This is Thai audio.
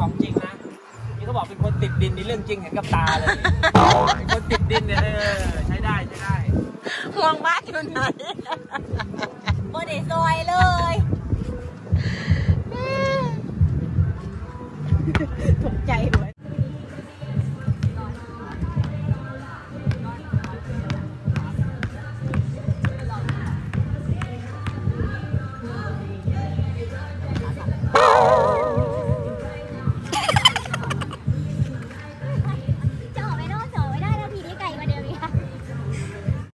ของจริงนะนี่เขาบอกเป็นคนติดดินนี่เรื่องจริงเห็นกับตาเลยคนติดดินเนี่ยใช้ได้ใช้ได้ห่วงบ้านอยู่ไหนโมเดซอยเลยถูกใจ